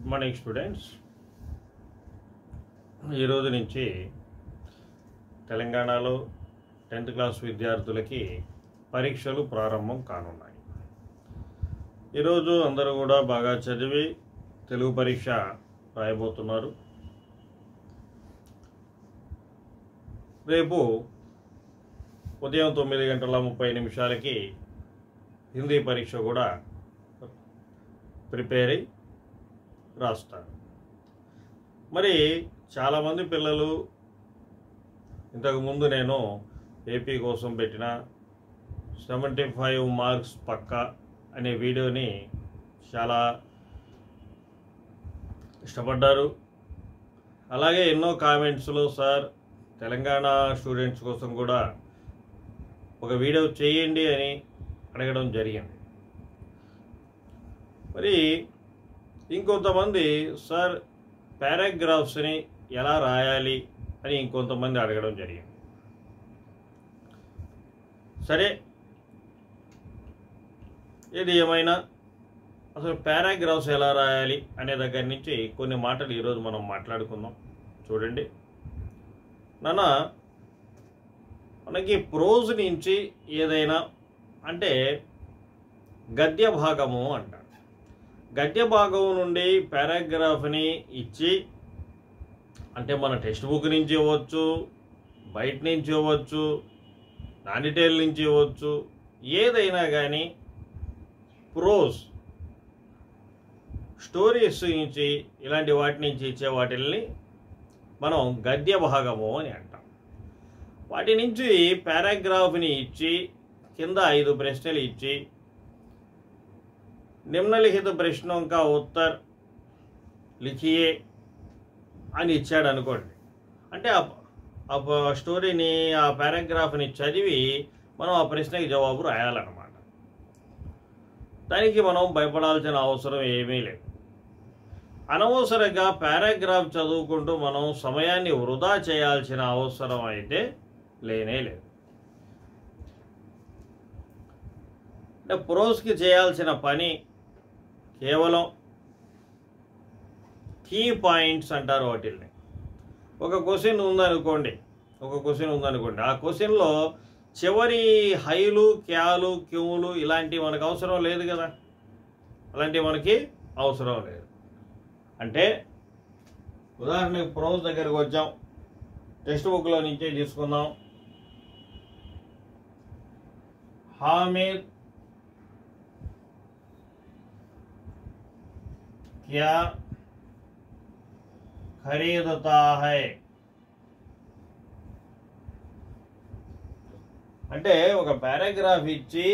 Good morning students ఈరోజు నుంచి తెలంగాణలో టెన్త్ క్లాస్ విద్యార్థులకి పరీక్షలు ప్రారంభం కానున్నాయి. ఈరోజు అందరూ కూడా బాగా చదివి తెలుగు పరీక్ష రాయబోతున్నారు. రేపు ఉదయం తొమ్మిది గంటల ముప్పై నిమిషాలకి హిందీ పరీక్ష కూడా ప్రిపేర్ అయ్యి రాస్తారు. మరి చాలామంది పిల్లలు ఇంతకుముందు నేను ఏపీ కోసం పెట్టిన సెవెంటీ ఫైవ్ మార్క్స్ పక్కా అనే వీడియోని చాలా ఇష్టపడ్డారు. అలాగే ఎన్నో కామెంట్స్లో సార్ తెలంగాణ స్టూడెంట్స్ కోసం కూడా ఒక వీడియో చేయండి అని అడగడం జరిగింది. మరి ఇంకొంతమంది సార్ పారాగ్రాఫ్స్ని ఎలా రాయాలి? అని ఇంకొంతమంది అడగడం జరిగింది. సరే ఇది ఏమైనా అసలు పారాగ్రాఫ్స్ ఎలా రాయాలి అనే దగ్గర నుంచి కొన్ని మాటలు ఈరోజు మనం మాట్లాడుకుందాం. చూడండి. నాన్న మనకి ప్రోజ్ నుంచి ఏదైనా అంటే గద్య భాగము అంట గద్య భాగం నుండి పారాగ్రాఫ్ని ఇచ్చి అంటే మన టెక్స్ట్ బుక్ నుంచి ఇవ్వచ్చు బయట నుంచి ఇవ్వచ్చు నానిటేల్ నుంచి ఇవ్వచ్చు ఏదైనా కానీ ప్రోస్ స్టోరీస్ నుంచి ఇలాంటి వాటి నుంచి ఇచ్చే వాటిల్ని మనం గద్య భాగము అని అంటాం. వాటి నుంచి పారాగ్రాఫ్ని ఇచ్చి కింద ఐదు ప్రశ్నలు ఇచ్చి నిమ్నలిఖిత ప్రశ్నों का उत्तर लिखिए అని ఇచ్చాడు అనుకోండి అంటే ఆ- ఆ ప- స్టోరీని ఆ పారాగ్రాఫ్ని చదివి మనం ఆ ప్రశ్నకి జవాబు రాయాలన్నమాట దానికి మనం భయపడాల్సిన అవసరం ఏమీ లేదు అనవసరంగా పారాగ్రాఫ్ చదువుకుంటూ మనం సమయాన్ని వృధా చేయాల్సిన అవసరం అయితే లేనే లేదు అంటే ప్రోస్కి చేయాల్సిన పని కేవలం కీ పాయింట్స్ అంటారు వాటిల్ని. ఒక క్వశ్చన్ ఉందనుకోండి ఒక క్వశ్చన్ ఉందనుకోండి ఆ క్వశ్చన్లో చివరి హైలు క్యాలు క్యూలు ఇలాంటివి మనకు అవసరం లేదు కదా. అలాంటివి మనకి అవసరం లేదు. అంటే ఉదాహరణకి ప్రోస్ దగ్గరికి వచ్చాం టెక్స్ట్ బుక్లో నుంచే తీసుకుందాం. హామీద్ क्या खरीदता है అంటే ఒక పారాగ్రాఫ్ ఇచ్చి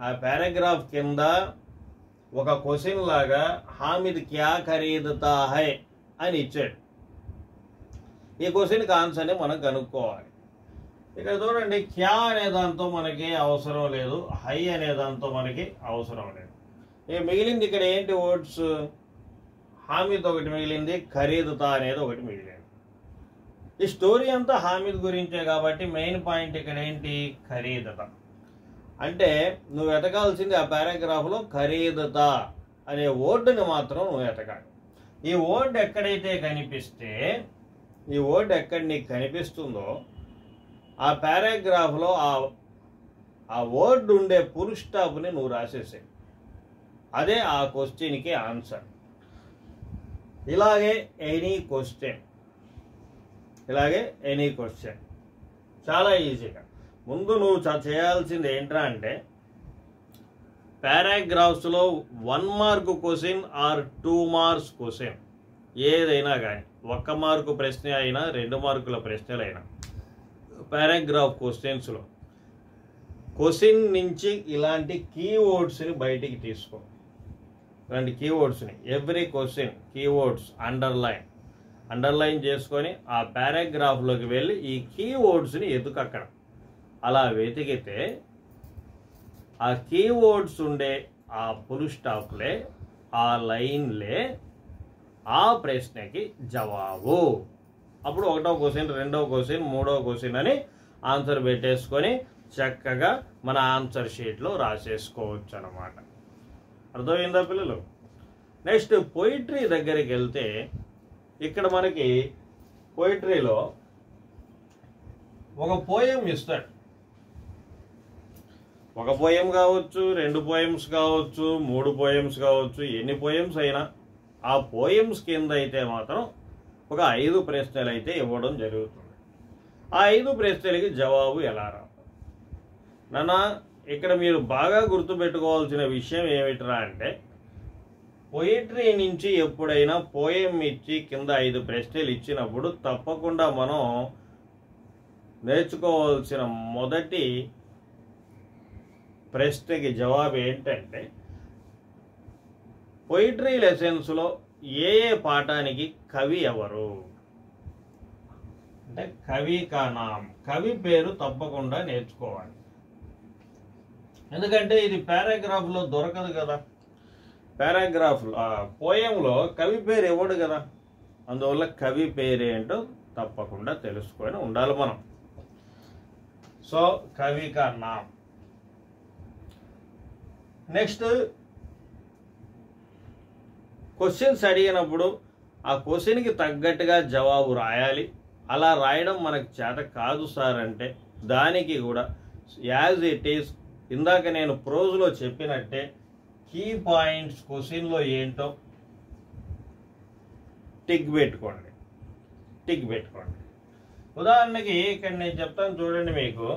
ఆ పారాగ్రాఫ్ కింద ఒక క్వశ్చన్ లాగా హామిద్ క్యా ఖరీదుతా హై అని ఇచ్చాడు ఈ క్వశ్చన్కి ఆన్సర్ని మనం కనుక్కోవాలి ఇక్కడ చూడండి క్యా అనే దాంతో మనకి అవసరం లేదు హై అనే దాంతో మనకి అవసరం లేదు ఇక మిగిలింది ఇక్కడ ఏంటి ఓట్స్? హామీద్ ఒకటి మిగిలింది ఖరీదుతా అనేది ఒకటి మిగిలింది. ఈ స్టోరీ అంతా హామీద్ గురించే కాబట్టి మెయిన్ పాయింట్ ఇక్కడ ఏంటి? ఖరీదత. అంటే నువ్వు వెతకాల్సింది ఆ పారాగ్రాఫ్లో ఖరీదత అనే ఓర్డుని మాత్రం నువ్వు వెతకాలి. ఈ వర్డ్ ఎక్కడైతే కనిపిస్తే ఈ వర్డ్ ఎక్కడ నీకు కనిపిస్తుందో ఆ పారాగ్రాఫ్లో ఆ ఆ వర్డ్ ఉండే పుల్ నువ్వు రాసేసాయి. అదే ఆ క్వశ్చన్కి ఆన్సర్. ఇలాగే ఎనీ క్వశ్చన్. ఇలాగే ఎనీ క్వశ్చన్. చాలా ఈజీగా. ముందు నువ్వు చేయాల్సింది ఏంట్రా అంటే పారాగ్రాఫ్స్లో one mark question or two marks question. ఏదైనా కానీ ఒక్క మార్కు ప్రశ్న అయినా రెండు మార్కుల ప్రశ్నలైనా. పారాగ్రాఫ్ క్వశ్చన్స్లో. క్వశ్చన్ నుంచి ఇలాంటి కీవర్డ్స్ని బయటికి తీసుకో. రెండు కీవర్డ్స్ని every question keywords underline underline చేసుకొని ఆ పారాగ్రాఫ్లోకి వెళ్ళి ఈ కీవర్డ్స్ని ఎదుకు అక్కడ. అలా వెతికితే ఆ కీవర్డ్స్ ఉండే ఆ ఫుల్ స్టాప్లే ఆ లైన్లే ఆ ప్రశ్నకి జవాబు. అప్పుడు ఒకటో క్వశ్చన్ రెండో క్వశ్చన్ మూడో క్వశ్చన్ అని ఆన్సర్ పెట్టేసుకొని చక్కగా మన ఆన్సర్ షీట్లో రాసేసుకోవచ్చు అనమాట అర్థమైందా పిల్లలు? నెక్స్ట్ పోయిట్రీ దగ్గరికి వెళ్తే ఇక్కడ మనకి పోయిట్రీలో ఒక పోయం ఇస్తాడు. ఒక పోయం కావచ్చు రెండు పోయమ్స్ కావచ్చు మూడు పోయమ్స్ కావచ్చు ఎన్ని పోయమ్స్ అయినా ఆ పోయమ్స్ కింద అయితే మాత్రం ఒక ఐదు ప్రశ్నలు అయితే ఇవ్వడం జరుగుతుంది. ఆ ఐదు ప్రశ్నలకి జవాబు ఎలా రా నాన్న ఇక్కడ మీరు బాగా గుర్తుపెట్టుకోవాల్సిన విషయం ఏమిట్రా అంటే పొయిట్రీ నుంచి ఎప్పుడైనా పోయం ఇచ్చి కింద ఐదు ప్రశ్నలు ఇచ్చినప్పుడు తప్పకుండా మనం నేర్చుకోవాల్సిన మొదటి ప్రశ్నకి జవాబు ఏంటంటే పొయిట్రీ లెసన్స్లో ఏ ఏ పాఠానికి కవి ఎవరు? అంటే కవి కా నామ్. కవి పేరు తప్పకుండా నేర్చుకోవాలి. ఎందుకంటే ఇది పారాగ్రాఫ్లో దొరకదు కదా. పారాగ్రాఫ్ పోయంలో కవి పేరు ఇవ్వడు కదా. అందువల్ల కవి పేరేంటో తప్పకుండా తెలుసుకొని ఉండాలి మనం. సో కవి కా నామ్. నెక్స్ట్ క్వశ్చన్స్ అడిగినప్పుడు ఆ క్వశ్చన్కి తగ్గట్టుగా జవాబు రాయాలి. అలా రాయడం మనకు చేత కాదు సార్ అంటే దానికి కూడా యాజ్ ఇట్ ఈస్ ఇందాక నేను ప్రోజ్లో చెప్పినట్టే కీ పాయింట్స్ క్వశ్చన్లో ఏంటో టిక్ పెట్టుకోండి. టిక్ పెట్టుకోండి. ఉదాహరణకి ఇక్కడ నేను చెప్తాను చూడండి మీకు.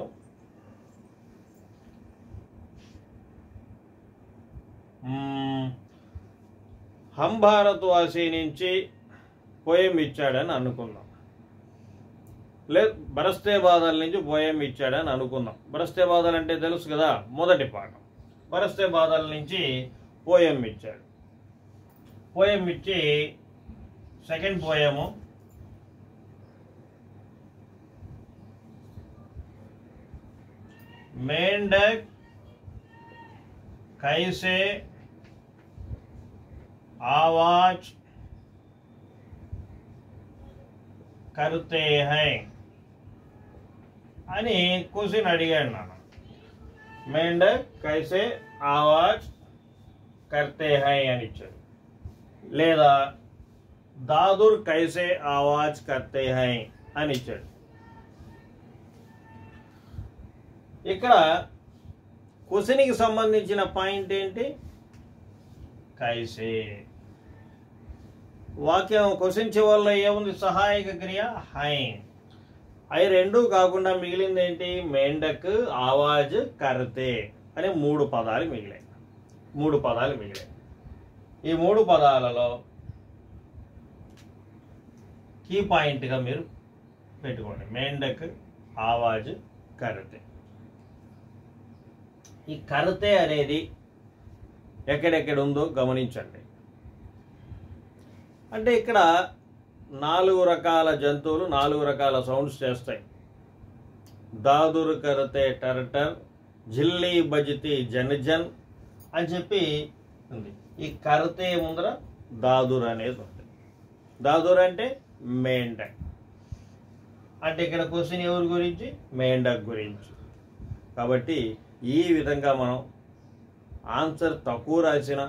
మ్మ్, హం భారత్వాసి నుంచి పోయం ఇచ్చాడని అనుకుందాం. లేదు బరస్తే బాధల నుంచి పోయం ఇచ్చాడని అనుకుందాం బరస్తే బాధలు అంటే తెలుసు కదా మొదటి పాఠం బరస్తే బాధల నుంచి పోయం ఇచ్చాడు పోయం ఇచ్చి సెకండ్ పోయము मेंढक कैसे आवाज करते हैं అని క్వశ్చన్ అడిగాడు నన్ను. మేండర్ కైసే ఆవాజ్ కర్తే హై అని ఇచ్చాడు. లేదా దాదుర్ కైసే ఆవాజ్ కర్తే హై అని ఇచ్చాడు. ఇక్కడ క్వశ్చన్కి సంబంధించిన పాయింట్ ఏంటి? కైసే. వాక్యం క్వశ్చన్ చివరిలో ఏముంది? సహాయక క్రియ హై అవి రెండు కాకుండా మిగిలింది ఏంటి మెండక్ ఆవాజ్ కర్తే అనే మూడు పదాలు మిగిలాయి. మూడు పదాలు మిగిలాయి. ఈ మూడు పదాలలో కీ పాయింట్గా మీరు పెట్టుకోండి. మెండక్ ఆవాజ్ కర్తే. ఈ కరతే అనేది ఎక్కడెక్కడ ఉందో గమనించండి. అంటే ఇక్కడ నాలుగు రకాల జంతువులు నాలుగు రకాల సౌండ్స్ చేస్తాయి. దాదురు కరతే టర్టర్ జిల్లీ బజితి జనజన్ అని చెప్పి ఉంది. ఈ కరతే ముందర దాదురు అనేది ఉంది. దాదుర్ అంటే మేండక్ అంటే ఇక్కడ క్వశ్చన్ ఎవరి గురించి? మేండక్ గురించి. కాబట్టి ఈ విధంగా మనం ఆన్సర్ తక్కువ రాసిన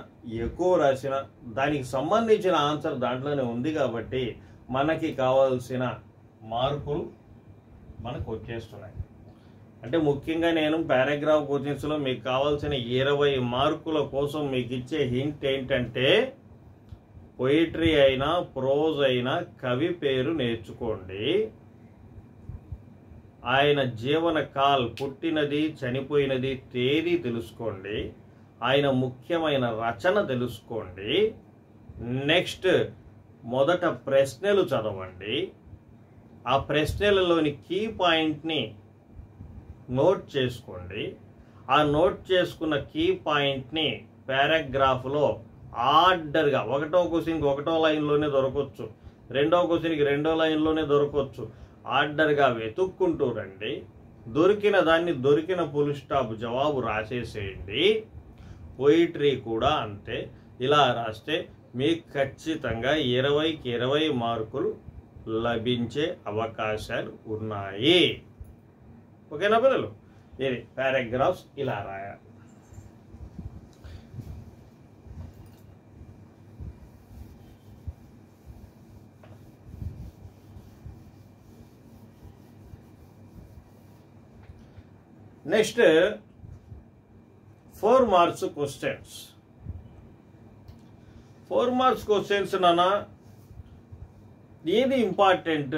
ఎక్కువ రాసిన దానికి సంబంధించిన ఆన్సర్ దాంట్లోనే ఉంది కాబట్టి మనకి కావాల్సిన మార్కులు మనకు వచ్చేస్తున్నాయి. అంటే ముఖ్యంగా నేను పారాగ్రాఫ్ క్వశ్చన్స్లో మీకు కావాల్సిన ఇరవై మార్కుల కోసం మీకు ఇచ్చే హింట్ ఏంటంటే పొయిట్రీ అయినా ప్రోజ్ అయినా కవి పేరు నేర్చుకోండి. ఆయన జీవన కాల్ పుట్టినది చనిపోయినది తేదీ తెలుసుకోండి. ఆయన ముఖ్యమైన రచన తెలుసుకోండి. నెక్స్ట్ మొదట ప్రశ్నలు చదవండి. ఆ ప్రశ్నలలోని కీ పాయింట్ని నోట్ చేసుకోండి. ఆ నోట్ చేసుకున్న కీ పాయింట్ని పారాగ్రాఫ్లో ఆర్డర్గా ఒకటో క్వశ్చన్కి ఒకటో లైన్లోనే దొరకవచ్చు రెండో క్వశ్చన్కి రెండో లైన్లోనే దొరకవచ్చు ఆర్డర్గా వెతుక్కుంటూ రండి. దొరికిన దాన్ని దొరికిన పులి స్టాప్ జవాబు రాసేసేయండి. పోయిట్రీ కూడా అంతే. ఇలా రాస్తే మీకు ఖచ్చితంగా ఇరవైకి ఇరవై మార్కులు లభించే అవకాశాలు ఉన్నాయి. ఓకేనా పిల్లలు? ఇది పారాగ్రాఫ్స్ ఇలా రాయాలి. Next four marks questions. Four marks questions నానా ఏది ఇంపార్టెంట్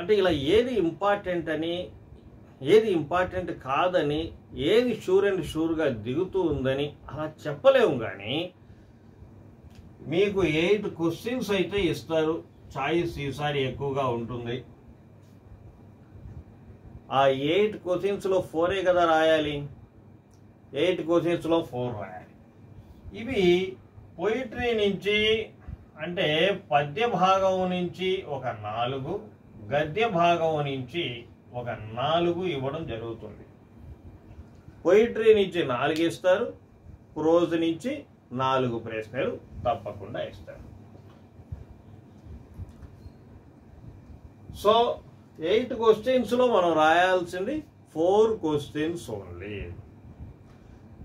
అంటే ఇలా ఏది ఇంపార్టెంట్ అని ఏది ఇంపార్టెంట్ కాదని ఏది షూర్ అండ్ షూర్గా దిగుతూ ఉందని అలా చెప్పలేము కానీ మీకు ఎయిట్ క్వశ్చన్స్ అయితే ఇస్తారు. చాయిస్ ఈసారి ఎక్కువగా ఉంటుంది. ఆ ఎయిట్ క్వశ్చన్స్లో ఫోరే కదా రాయాలి? ఎయిట్ క్వశ్చన్స్లో ఫోర్ రాయాలి. ఇవి పొయిట్రీ నుంచి అంటే పద్య భాగం నుంచి ఒక నాలుగు గద్య భాగం నుంచి ఒక నాలుగు ఇవ్వడం జరుగుతుంది. పొయిట్రీ నుంచి నాలుగు ఇస్తారు ప్రోజ్ నుంచి నాలుగు ప్రశ్నలు తప్పకుండా ఇస్తారు. సో ఎయిట్ క్వశ్చన్స్లో మనం రాయాల్సింది ఫోర్ క్వశ్చన్స్ ఓన్లీ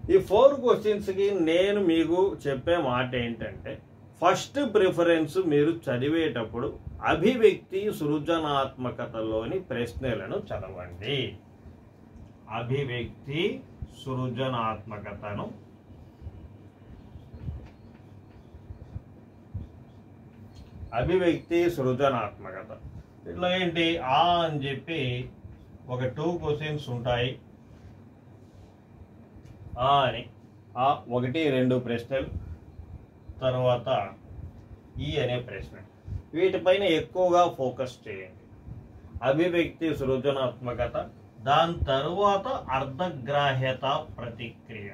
ఈ ఫోర్ క్వశ్చన్స్కి నేను మీకు చెప్పే మాట ఏంటంటే ఫస్ట్ ప్రిఫరెన్స్ మీరు చదివేటప్పుడు అభివ్యక్తి సృజనాత్మకతలోని ప్రశ్నలను చదవండి. అభివ్యక్తి సృజనాత్మకతను అభివ్యక్తి సృజనాత్మకత. ఇట్లా ఏంటి? ఆ అని చెప్పి ఒక టూ క్వశ్చన్స్ ఉంటాయి. ఆ అని. ఆ ఒకటి రెండు ప్రశ్నలు తర్వాత ఈ అనే ప్రశ్న. వీటిపైన ఎక్కువగా ఫోకస్ చేయండి. అభివ్యక్తి సృజనాత్మకత దాని తరువాత అర్ధగ్రాహ్యత ప్రతిక్రియ.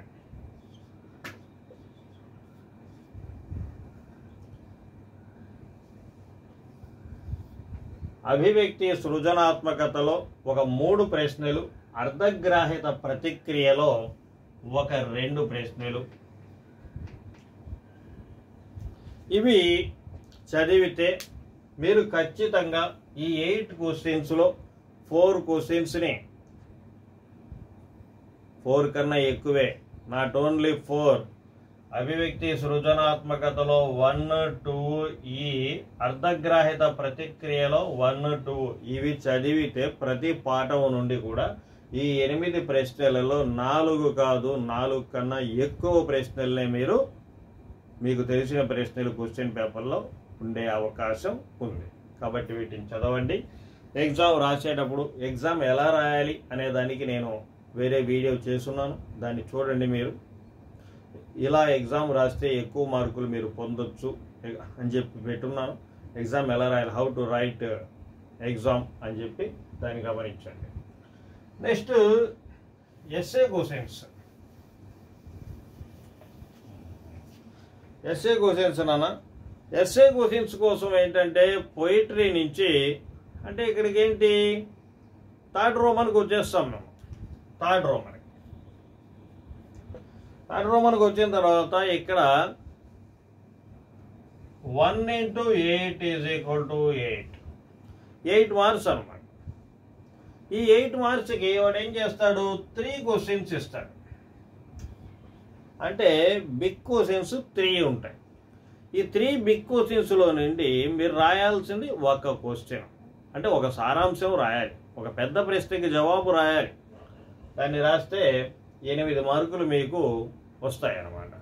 అభివ్యక్తి సృజనాత్మకతలో ఒక మూడు ప్రశ్నలు అర్ధగ్రాహిత ప్రతిక్రియలో ఒక రెండు ప్రశ్నలు. ఇవి చదివితే మీరు ఖచ్చితంగా ఈ ఎయిట్ క్వశ్చన్స్లో ఫోర్ క్వశ్చన్స్ని ఫోర్ కన్నా ఎక్కువే. నాట్ ఓన్లీ ఫోర్ అభివ్యక్తి సృజనాత్మకతలో వన్ టూ ఈ అర్ధగ్రాహిత ప్రతిక్రియలో వన్ టూ ఇవి చదివితే ప్రతి పాఠం నుండి కూడా ఈ ఎనిమిది ప్రశ్నలలో నాలుగు కాదు నాలుగు కన్నా ఎక్కువ ప్రశ్నలనే మీరు మీకు తెలిసిన ప్రశ్నలు క్వశ్చన్ పేపర్లో ఉండే అవకాశం ఉంది. కాబట్టి వీటిని చదవండి. ఎగ్జామ్ రాసేటప్పుడు ఎగ్జామ్ ఎలా రాయాలి అనే దానికి నేను వేరే వీడియో చేస్తున్నాను. దాన్ని చూడండి మీరు. ఇలా ఎగ్జామ్ రాస్తే ఎక్కువ మార్కులు మీరు పొందొచ్చు అని చెప్పి పెట్టున్నాను. ఎగ్జామ్ ఎలా రాయాలి హౌ టు రైట్ ఎగ్జామ్ అని చెప్పి దాన్ని గమనించండి. Next SA questions SA questions నాన్న. ఎస్ఏ క్వశ్చన్స్ కోసం ఏంటంటే పొయిటరీ నుంచి అంటే ఇక్కడికి ఏంటి థర్డ్ రోమన్కి వచ్చేస్తాం మేము. థర్డ్ రోమన్కి. థర్డ్ రోమన్కి వచ్చిన తర్వాత ఇక్కడ one into eight is equal to eight. Eight marks అనమాట ఈ ఎయిట్ మార్క్స్కి వాడు ఏం చేస్తాడు? త్రీ క్వశ్చన్స్ ఇస్తాడు. అంటే బిగ్ క్వశ్చన్స్ త్రీ ఉంటాయి. ఈ త్రీ బిగ్ క్వశ్చన్స్లో నుండి మీరు రాయాల్సింది ఒక క్వశ్చన్ అంటే ఒక సారాంశం రాయాలి. ఒక పెద్ద ప్రశ్నకి జవాబు రాయాలి. దాన్ని రాస్తే ఎనిమిది మార్కులు మీకు వస్తాయి అన్నమాట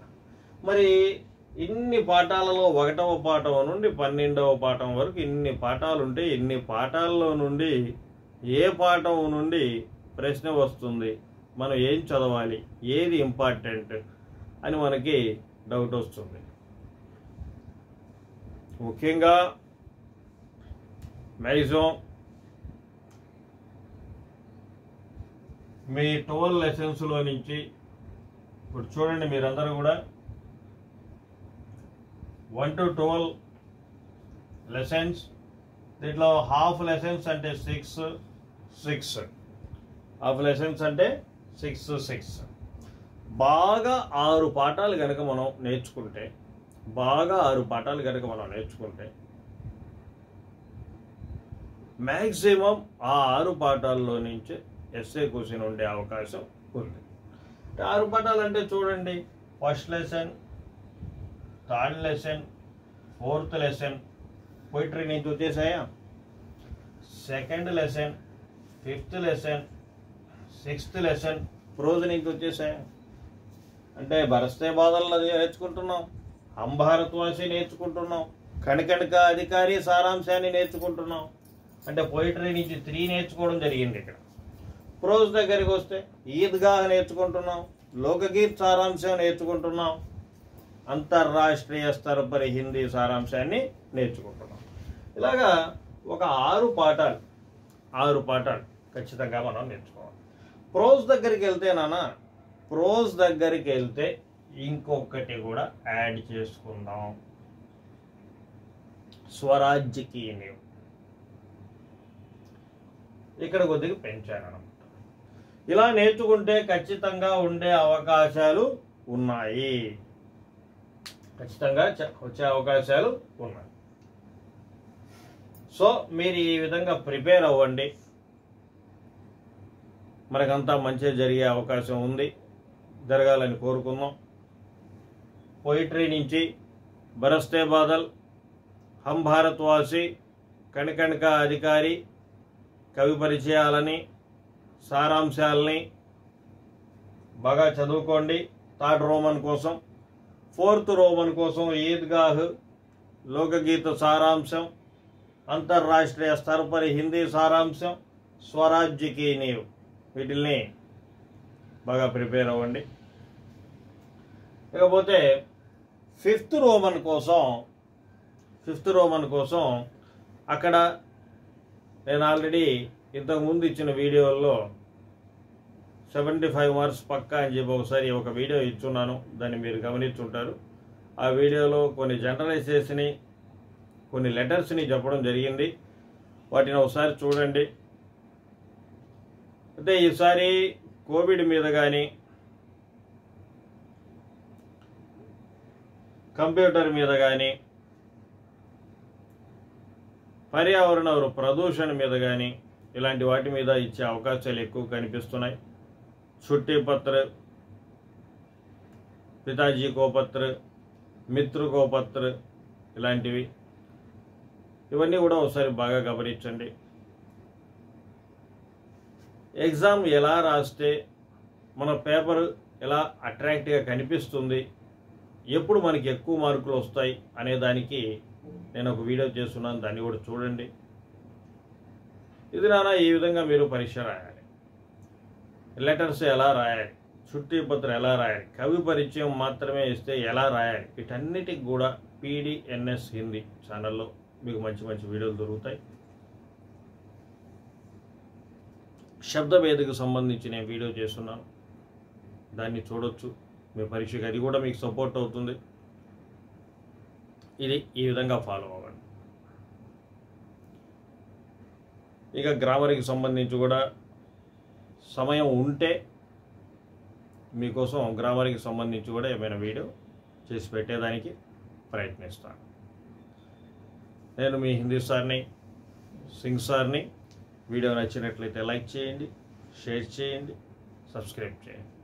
మరి ఇన్ని పాఠాలలో ఒకటవ పాఠం నుండి పన్నెండవ పాఠం వరకు ఇన్ని పాఠాలు ఉంటే ఇన్ని పాఠాల్లో నుండి ఏ పాఠం నుండి ప్రశ్న వస్తుంది? మనం ఏం చదవాలి? ఏది ఇంపార్టెంట్? అని మనకి డౌట్ వస్తుంది. ముఖ్యంగా మ్యాక్సిమం మీ టోల్ లెసన్స్లో నుంచి ఇప్పుడు చూడండి మీరందరూ కూడా వన్ టు ట్వెల్వ్ లెసన్స్ దీంట్లో హాఫ్ లెసన్స్ అంటే సిక్స్ సిక్స్. హాఫ్ లెసన్స్ అంటే సిక్స్ సిక్స్. బాగా ఆరు పాఠాలు కనుక మనం నేర్చుకుంటే బాగా ఆరు పాఠాలు కనుక మనం నేర్చుకుంటే మ్యాక్సిమం ఆ ఆరు పాఠాల్లో నుంచి ఎస్ఏ క్వశ్చన్ ఉండే అవకాశం ఉంది. ఆరు పాఠాలు అంటే చూడండి first lesson third lesson fourth lesson poetry నుంచి వచ్చేసాయా? Second lesson fifth lesson sixth lesson prose నుంచి వచ్చేసాయి అంటే భరస్తే బాధల్లో నేర్చుకుంటున్నాం అంభారత్వాసి నేర్చుకుంటున్నాం కణకణక అధికారి సారాంశాన్ని నేర్చుకుంటున్నాం అంటే పోయిటరీ నుంచి త్రీ నేర్చుకోవడం జరిగింది ఇక్కడ. ప్రోజ్ దగ్గరికి వస్తే ఈద్గాహ్ నేర్చుకుంటున్నాం లోకగీత్ సారాంశం నేర్చుకుంటున్నాం అంతర్రాష్ట్రీయ స్థరపరి హిందీ సారాంశాన్ని నేర్చుకుంటున్నాం ఇలాగా ఒక ఆరు పాఠాలు ఆరు పాఠాలు. ఖచ్చితంగా మనం నేర్చుకోవాలి. ప్రోజ్ దగ్గరికి వెళ్తే నాన్న ప్రోజ్ దగ్గరికి వెళ్తే ఇంకొకటి కూడా యాడ్ చేసుకుందాం. స్వరాజ్యకి నీవు. ఇక్కడ కొద్దిగా పెంచాను అనమాట ఇలా నేర్చుకుంటే ఖచ్చితంగా ఉండే అవకాశాలు ఉన్నాయి. ఖచ్చితంగా చ- వచ్చే అవకాశాలు ఉన్నాయి. సో మీరు ఈ విధంగా ప్రిపేర్ అవ్వండి. మనకంతా మంచి జరిగే అవకాశం ఉంది. జరగాలని కోరుకుందాం. పోయిట్రీ నుంచి బరస్తే బాదల్ హం భారత్వాసి కణకణక అధికారి కవి పరిచయాలని సారాంశాలని బాగా చదువుకోండి. థర్డ్ రోమన్ కోసం ఫోర్త్ రోమన్ కోసం ఈద్గాహ్ లోకగీత సారాంశం అంతర్రాష్ట్రీయ స్థరపరి హిందీ సారాంశం స్వరాజ్యకి నీవు. వీటిల్ని బాగా ప్రిపేర్ అవ్వండి. ఇకపోతే ఫిఫ్త్ రోమన్ కోసం ఫిఫ్త్ రోమన్ కోసం అక్కడ నేను ఆల్రెడీ ఇంతకుముందు ఇచ్చిన వీడియోల్లో సెవెంటీ ఫైవ్ మార్క్స్ పక్కా అని చెప్పి ఒకసారి ఒక వీడియో ఇచ్చున్నాను. దాన్ని మీరు గమనించుంటారు. ఆ వీడియోలో కొన్ని జనరలైజేషన్ని కొన్ని లెటర్స్ని చెప్పడం జరిగింది. వాటిని ఒకసారి చూడండి. అయితే ఈసారి కోవిడ్ మీద కానీ కంప్యూటర్ మీద కానీ పర్యావరణ ప్రదూషణ మీద కానీ ఇలాంటి వాటి మీద ఇచ్చే అవకాశాలు ఎక్కువ కనిపిస్తున్నాయి. చుట్టి పత్ర పితాజీ కోపత్ర మిత్రుకోపత్ర ఇలాంటివి. ఇవన్నీ కూడా ఒకసారి బాగా గమనించండి. ఎగ్జామ్ ఎలా రాస్తే మన పేపర్ ఎలా అట్రాక్ట్గా కనిపిస్తుంది ఎప్పుడు మనకి ఎక్కువ మార్కులు వస్తాయి అనే దానికి నేను ఒక వీడియో చేస్తున్నాను దాన్ని కూడా చూడండి. ఇది నాన్న ఈ విధంగా మీరు పరీక్ష రాయాలి. లెటర్స్ ఎలా రాయాలి చుట్టి పత్రం ఎలా రాయాలి కవి పరిచయం మాత్రమే ఇస్తే ఎలా రాయాలి వీటన్నిటికి కూడా పీడిఎన్ఎస్ హిందీ ఛానల్లో మీకు మంచి మంచి వీడియోలు దొరుకుతాయి. శబ్దవేదకు సంబంధించి నేను వీడియో చేస్తున్నాను. దాన్ని చూడొచ్చు. మీ పరీక్షకి అది కూడా మీకు సపోర్ట్ అవుతుంది. ఇది ఈ విధంగా ఫాలో అవ్వండి. ఇక గ్రామర్కి సంబంధించి కూడా సమయం ఉంటే మీకోసం గ్రామర్కి సంబంధించి కూడా ఏమైనా వీడియో చేసి పెట్టేదానికి ప్రయత్నిస్తాను. నేను మీ హిందీ సార్ని సింగ్ సార్ని వీడియో నచ్చినట్లయితే లైక్ చేయండి షేర్ చేయండి సబ్స్క్రైబ్ చేయండి.